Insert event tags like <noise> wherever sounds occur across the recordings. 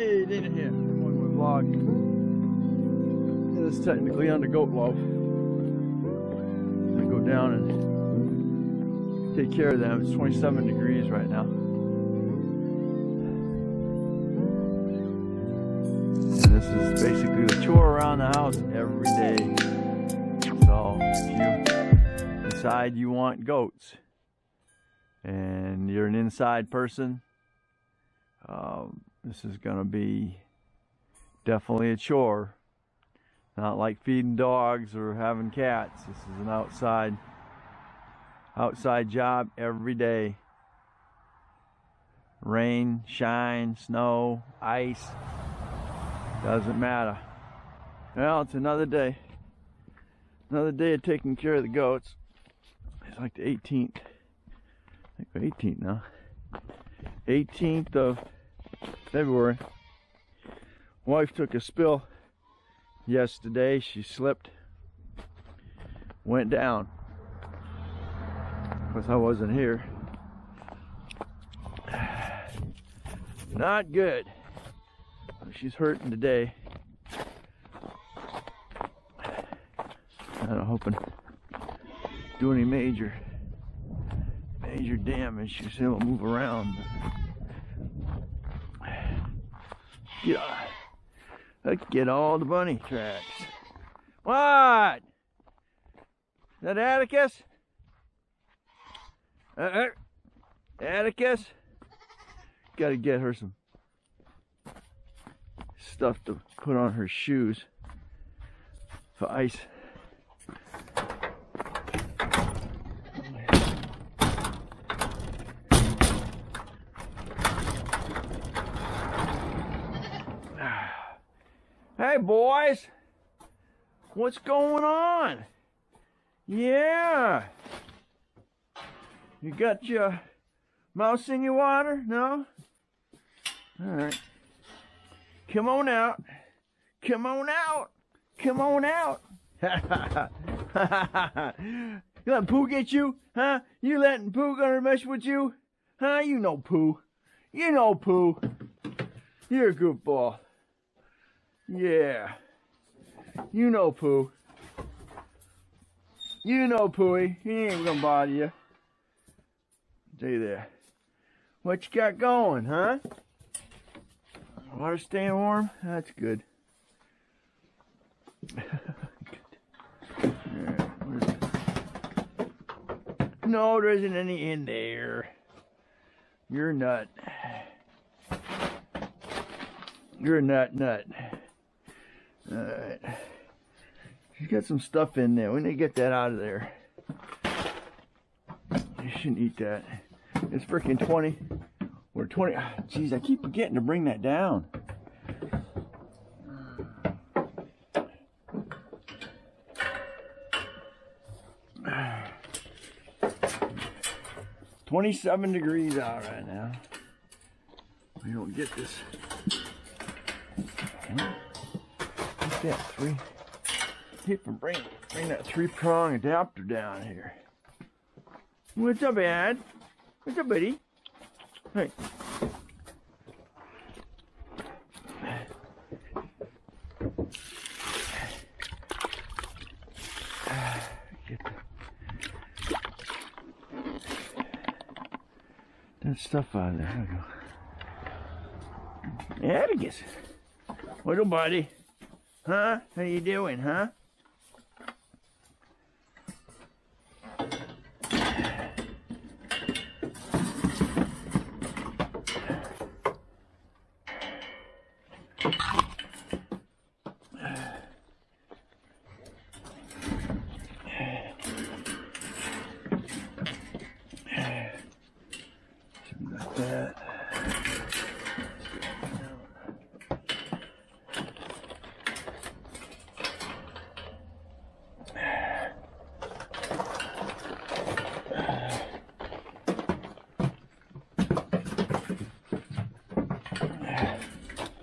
Hey, ain't here. I'm on my vlog. Is technically under Goat Love. I'm go down and take care of them. It's 27 degrees right now. And this is basically the tour around the house every day. So if you decide you want goats and you're an inside person, um, this is going to be definitely a chore. Not like feeding dogs or having cats. This is an outside outside job every day. Rain, shine, snow, ice. Doesn't matter. Well, it's another day. Another day of taking care of the goats. It's like the 18th. I think 18th now. 18th of February. Wife took a spill yesterday. She slipped, went down. Because I wasn't here. Not good. She's hurting today. I'm hoping do any major major damage. She's able to move around. Get, let's get all the bunny tracks. What? Is that Atticus? Uh, uh, Atticus? Gotta get her some stuff to put on her shoes for ice. Hey boys, what's going on? Yeah, you got your mouse in your water? No? All right. Come on out. Come on out. Come on out. <laughs> you letting Pooh get you? Huh? You letting Pooh gonna mess with you? Huh? You know Pooh. You know Pooh. You're a good ball. Yeah. You know Pooh. You know Pooey. He ain't gonna bother you. Stay there. What you got going, huh? Water staying warm? That's good. <laughs> no, there isn't any in there. You're a nut. You're a nut nut. Alright. She's got some stuff in there. We need to get that out of there. You shouldn't eat that. It's freaking 20. We're 20. Jeez, I keep forgetting to bring that down. Twenty-seven degrees out right now. We don't get this. What's that? Three. Keep from bring bring that three-prong adapter down here. What's up, Ed? What's up, buddy? Hey. Get that stuff out of there. There we go. Atticus. Little buddy. Huh? How you doing, huh? Something like that.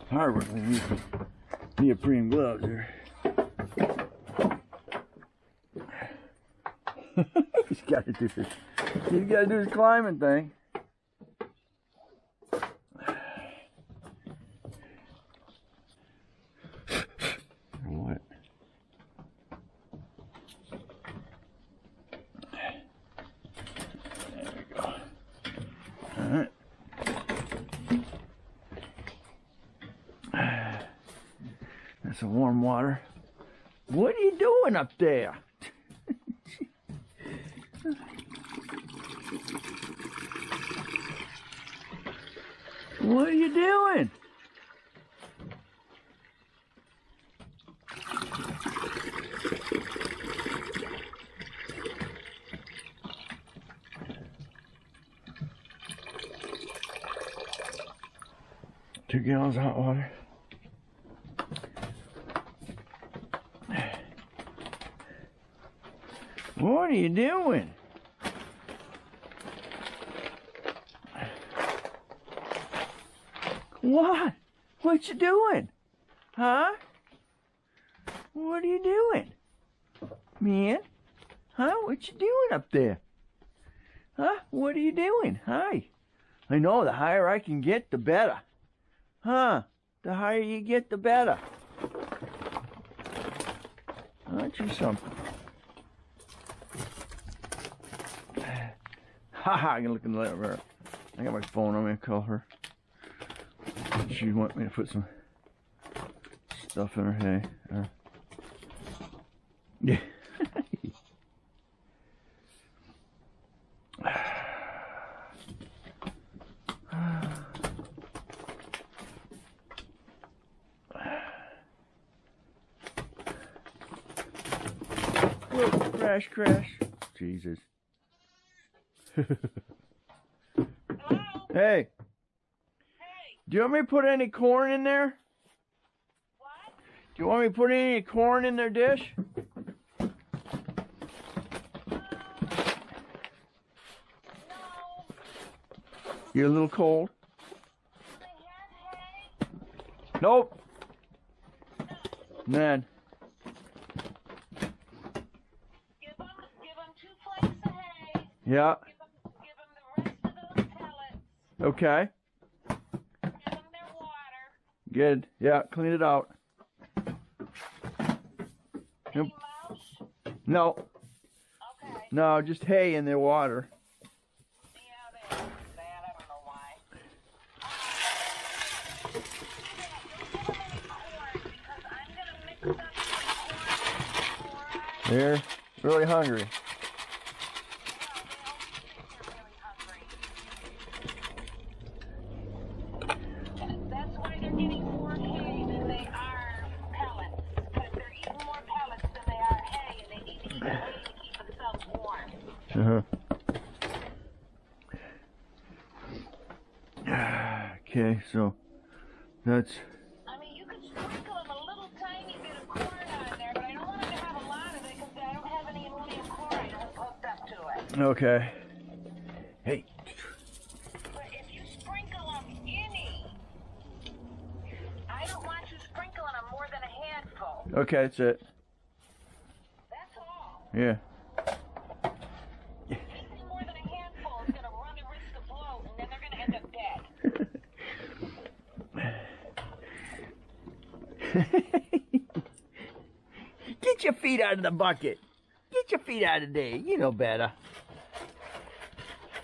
Need neoprene gloves here. He's got to do this. He's got to do his climbing thing. That's some warm water. What are you doing up there? what are you doing? Two gallons of hot water. What are you doing? What? What you doing? Huh? What are you doing? Man? Huh? What you doing up there? Huh? What are you doing? Hi. I know the higher I can get, the better. Huh? The higher you get, the better. Aren't you something? Haha, <laughs> I can look in the. I got my phone. I'm gonna call her. She want me to put some stuff in her hay. Uh, yeah. <sighs> Crash, crash. Jesus. Hey, Hey, do you want me to put any corn in there? what? Do you want me to put any corn in their dish? No, You're a little cold. they had hay. Nope. Man, Give them, give them two flakes of hay. yeah, Give them, give them the rest of those pellets. Okay, Give them their water. good. Yeah, clean it out. Any? No, Okay. no, just hay in their water. Yeah, they are bad. I don't know why. Don't give them any corn because I'm gonna mix up some corn and chloride. They're really hungry. Yeah, they all think they're really hungry. That's why they're getting more hay than they are pellets. Because they're eating more pellets than they are hay, and they need to eat hay to keep themselves warm. Uh-huh. Okay, so that's I mean, you could sprinkle them a little tiny bit of corn on there, but I don't want them to have a lot of it because I don't have any ammonium chloride hooked up to it. okay. Hey, But if you sprinkle them any, I don't want you sprinkling them more than a handful. okay, that's it. That's all. Yeah. Anything more than a handful is going to run the risk of bloat, and then they're going to end up dead. Get your feet out of the bucket. Get your feet out of there. You know better.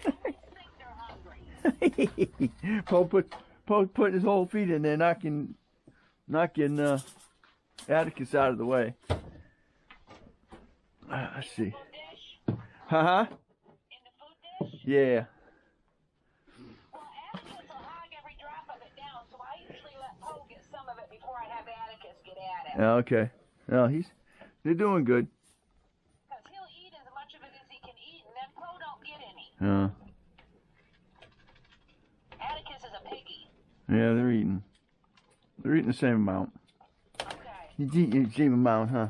I think they're hungry. Poe put Poe put his whole feet in there, knocking knocking uh, Atticus out of the way. Uh, let's see. Uh huh. In the food dish? Yeah. Well, Atticus will hog every drop of it down, so I usually let Poe get some of it before I have Atticus get at it. Yeah, Okay. No, he's they're doing good. Because he'll eat as much of it as he can eat, and then Poe don't get any. Uh, Atticus is a piggy. yeah, they're eating. They're eating the same amount. Okay. He's eating the same amount, huh?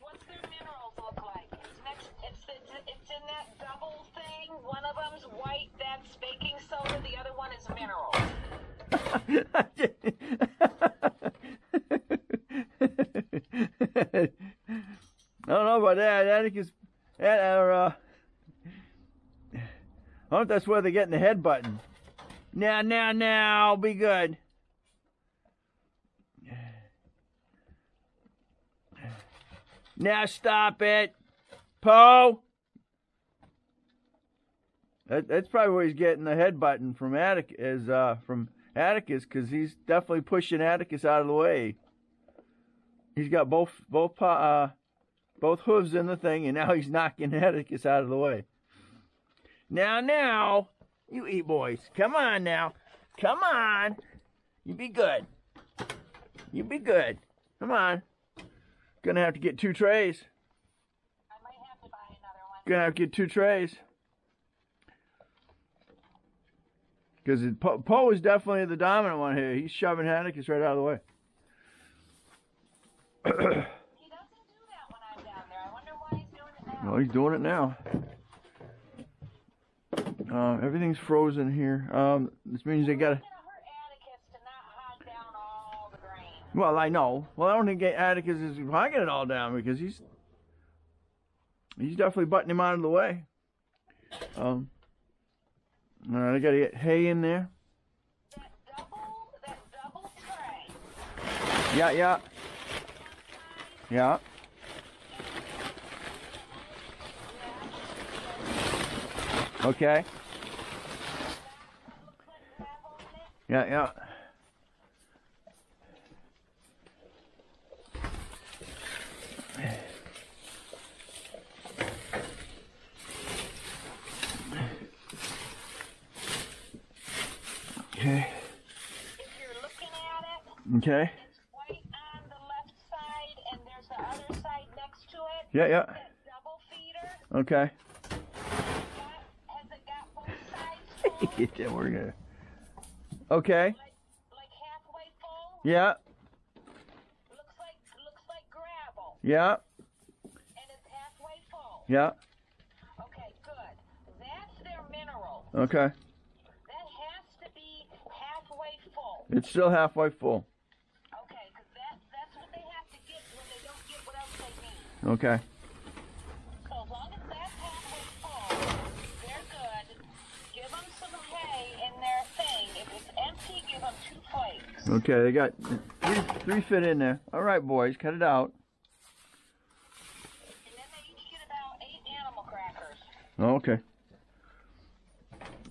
What's their minerals look like? It's next. It's it's, it's in that double thing. One of them's white. That's baking soda. The other one is minerals. <laughs> I don't know about that. Atticus, that, or, uh, I that's where they're getting the head button. Now, now, now, be good. Now stop it, Poe. That, that's probably where he's getting the head button from Atticus, is uh, from Atticus, because he's definitely pushing Atticus out of the way. He's got both both uh, both hooves in the thing, and now <laughs> he's knocking Atticus out of the way. Now, now, you eat boys. Come on now. Come on. You be good. You be good. Come on. Gonna have to get two trays. I might have to buy another one. Gonna have to get two trays. Because Poe po is definitely the dominant one here. He's shoving Atticus right out of the way. <clears throat> He doesn't do that when I'm down there. I wonder why he's doing it now. Well, he's doing it now. Uh, everything's frozen here. Um, this means they gotta. It's gonna hurt Atticus to not hog down all the grain. Well, I know. Well, I don't think Atticus is hogging it all down because he's he's definitely butting him out of the way. Um, all right, I gotta get hay in there. That double, that double. Yeah, yeah, yeah. Okay. Yeah, yeah. Okay. If you're looking at it, Okay. it's white on the left side, and there's the other side next to it. Yeah, yeah. That double feeder. Okay. Got, has it got both sides full? Yeah, we're gonna. Okay. like, like halfway full? Yeah. Looks like looks like gravel, Yeah. and it's halfway full. Yeah. Okay, good. That's their mineral. Okay. That has to be halfway full. It's still halfway full. Okay, because that, that's what they have to get when they don't get what else they need. Okay. So as long as that's halfway full, they're good. Give them some hay in their thing. If it's empty, give them two flakes. Okay, they got three, three fit in there. All right, boys, cut it out. Oh, okay.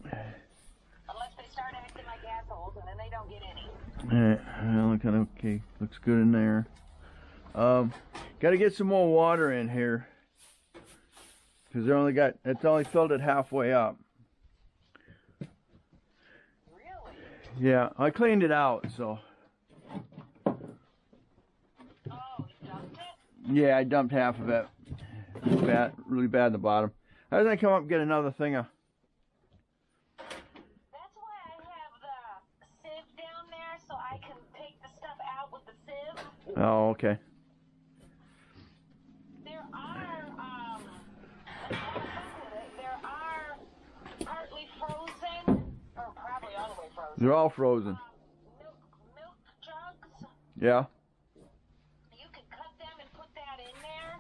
Unless they start acting like assholes, and then they don't get any. Well, kind of okay. Looks good in there. Um, got to get some more water in here because they only got it's only filled it halfway up. Yeah, I cleaned it out, so Oh, you dumped it? yeah, I dumped half of it. Bad, really bad in the bottom. How was gonna come up and get another thing of That's why I have the sieve down there, so I can take the stuff out with the sieve. Oh, okay. There are, um, let's have a look at it. There are partly frozen, or probably all the way frozen. They're all frozen. Um, milk, milk jugs. Yeah. You could cut them and put that in there.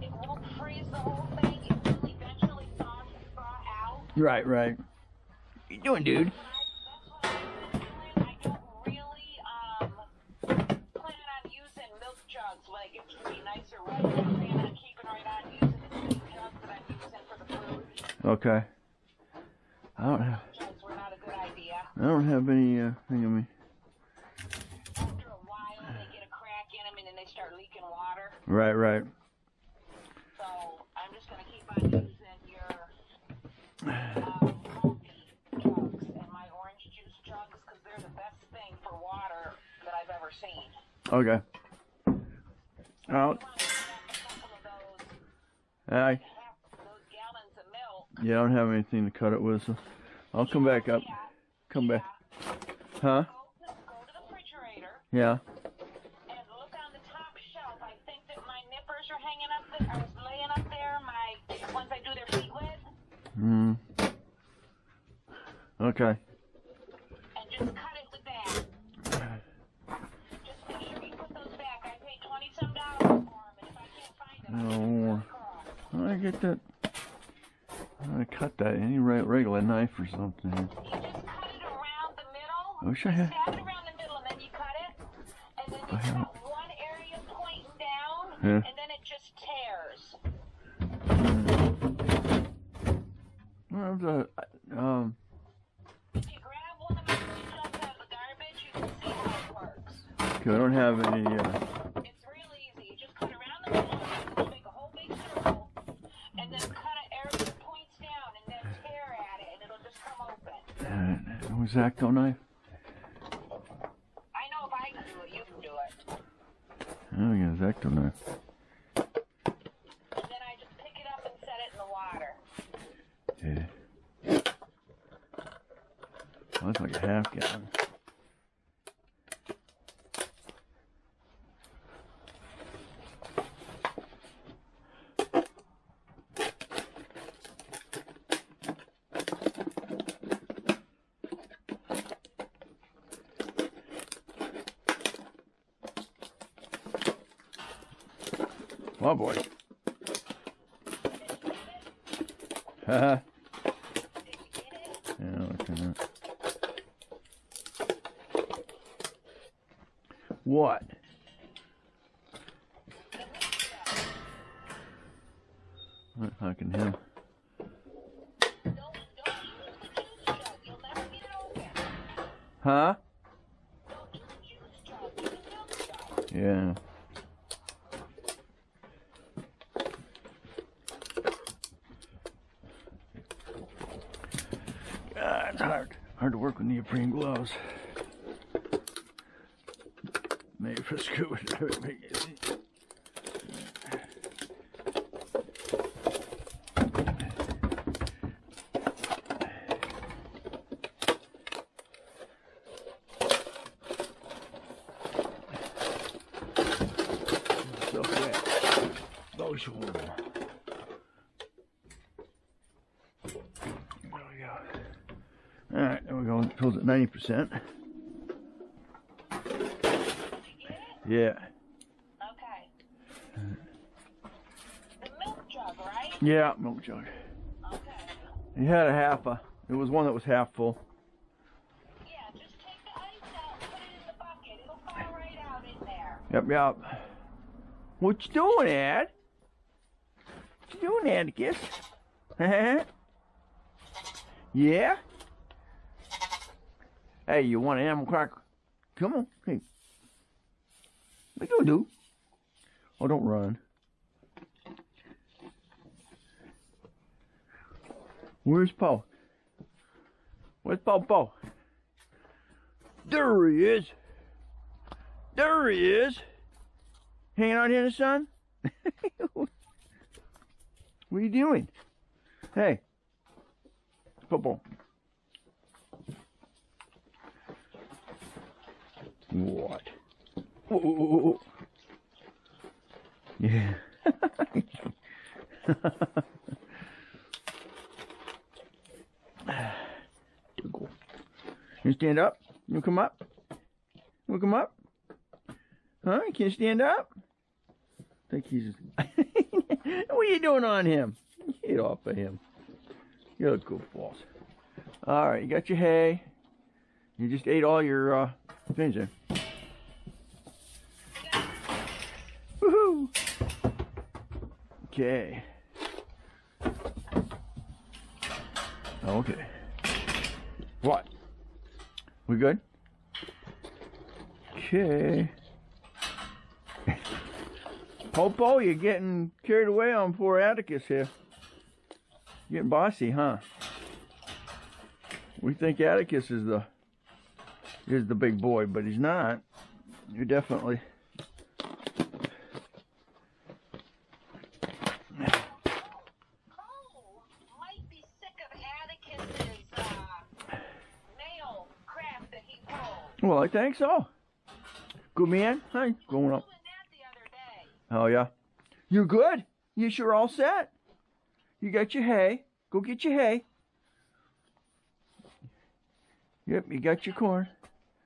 It won't freeze the whole thing. It will eventually thaw, out. Right, right. What you doing, dude? But I, that's what I've been doing. I don't really um, plan on using milk jugs. Like it would be nicer right. I plan on keeping right on using the same jugs that I'm using for the food. Okay. I don't have. I don't have any uh, thing on me. After a while, they get a crack in them and then they start leaking water. Right, right. So I'm just gonna keep on using your um, and my orange juice because they're the best thing for water that I've ever seen. Okay. So Out. yeah, I don't have anything to cut it with, so I'll come back up. Come back. Huh? Yeah. and look on the top shelf. I think that my nippers are hanging up there, laying up there. My ones I do their feet with, Hmm. Okay. and just cut it with that. Just make sure you put those back. I paid twenty some dollars for them, and if I can't find them, I'll No. give them a call. I get that. I'm gonna cut that any re- regular knife or something. You just cut it around the middle. I wish I had- Stab it around the middle, and then you cut it, and then I you've one area pointing down, Yeah. and then it just tears. Well, the, um, If you grab one of my out of the garbage, you can see how it works. I don't have any. Uh, It's real easy. You just cut around the corner, make a whole big circle, and then cut it area that points down, and then tear at it, and it'll just come uh, X-Acto knife. I know if I can do it, you can do it. Oh, yeah, X-Acto knife. And then I just pick it up and set it in the water. Yeah. Oh, that's like a half gallon. Oh boy. You? <laughs> Yeah, look at that. What? What fucking hell? Don't, don't use the juice jug. You'll never get it open. Huh? Don't use a juice jug. Use a milk jug. Yeah. God, it's hard. Hard to work with neoprene gloves. Maybe for scuba diving. Those warm. There we go. All right, fills at ninety percent. Did you get it? Yeah. Okay. The milk jug, right? Yeah, milk jug. Okay. He had a half a. It was one that was half full. Yeah, just take the ice out, put it in the bucket. It'll fall right out in there. Yep, yep. What you doing, Ed? What you doing, Atticus? <laughs> yeah? Hey, you want an animal cracker? Come on. Hey. What you do? Oh, don't run. Where's Paul? Where's Paul Paul? There he is. There he is. Hanging out here in the sun? <laughs> what are you doing? Hey. Football. What? Whoa. Yeah. <laughs> You stand up? You come up? You come up? Huh? You can't stand up? I think he's. <laughs> what are you doing on him? Get off of him. You're a goofballs. All right, you got your hay. You just ate all your uh, things there. Okay. Okay. What? We good? Okay. <laughs> Popo, you're getting carried away on poor Atticus here. Getting bossy, huh? We think Atticus is the is the big boy, but he's not. You're definitely Cole might be sick of Atticus's uh, nail craft that he pulled. well, I think so. Good man. Hi, going up. Doing that the other day. Oh yeah. You're good. You sure all set. You got your hay. Go get your hay. Yep, you got your corn.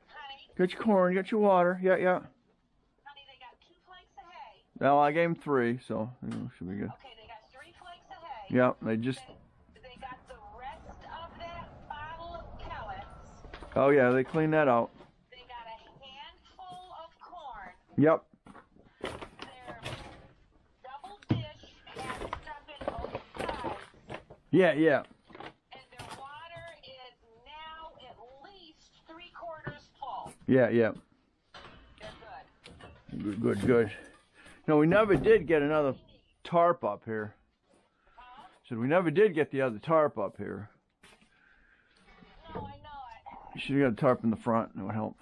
Honey, Got your corn, got your water. Yeah, yeah. honey, they got two flakes of hay. Well, I gave him three, so you know, should be good. Okay, they got three flakes of hay. Yeah, they just. They, they got the rest of that bottle of pellets. Oh yeah, they cleaned that out. Quarters full. Yeah, yeah. They're good. Good, good. No, we never did get another tarp up here. Said we never did get the other tarp up here. No, I know it. Should have got a tarp in the front. That would help.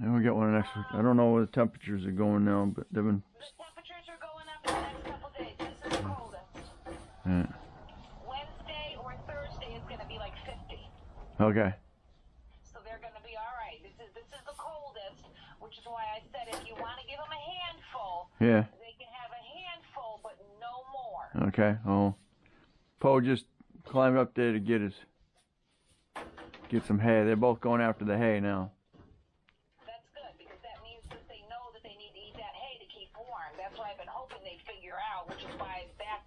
Then we'll get one next week. I don't know where the temperatures are going now, but they've been. The temperatures are going up in the next couple days. This is the coldest. Yeah. Wednesday or Thursday is going to be like 50. Okay. So they're going to be all right. This is this is the coldest, which is why I said if you want to give them a handful, Yeah. they can have a handful, but no more. Okay. Oh. Poe just climbed up there to get his get some hay. They're both going after the hay now.